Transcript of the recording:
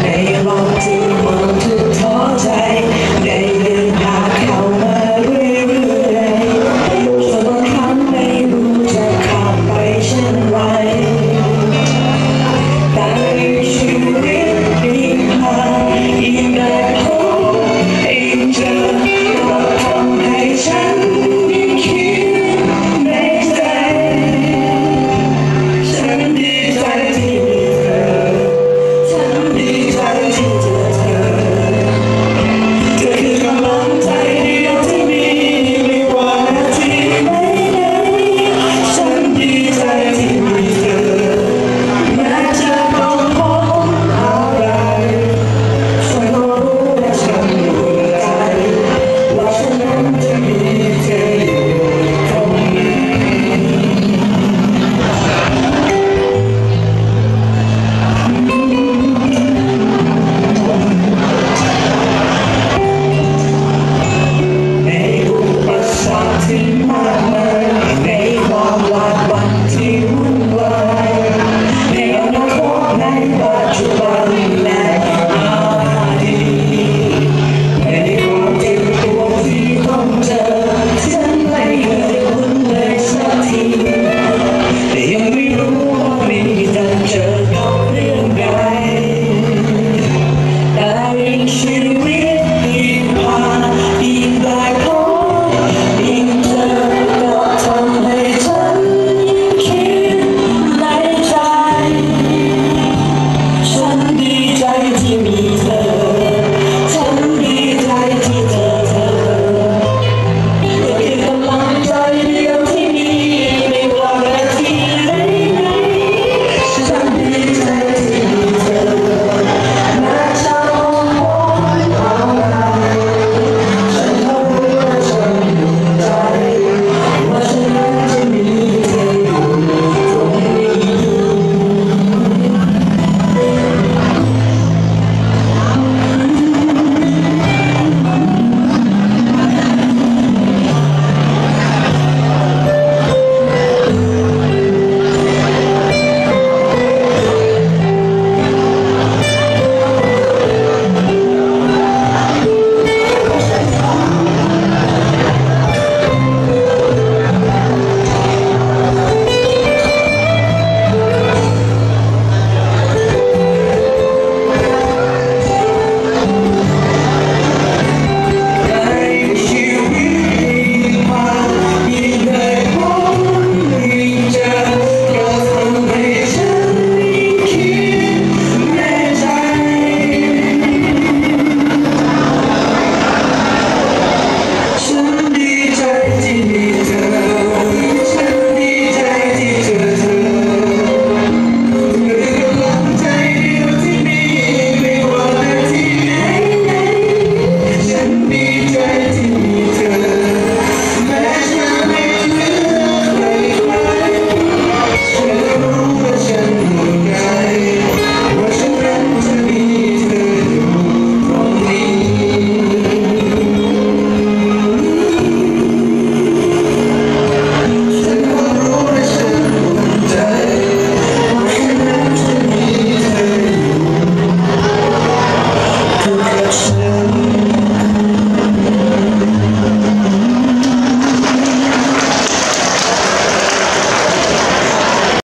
ไม่ลองที่มันทุกท้อใจ